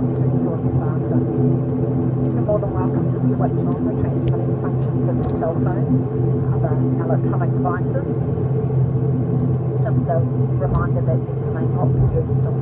Charles North Plaza. You're more than welcome to switch on the transmitting functions of your cell phones and other electronic devices. Just a reminder that these may not be used on the.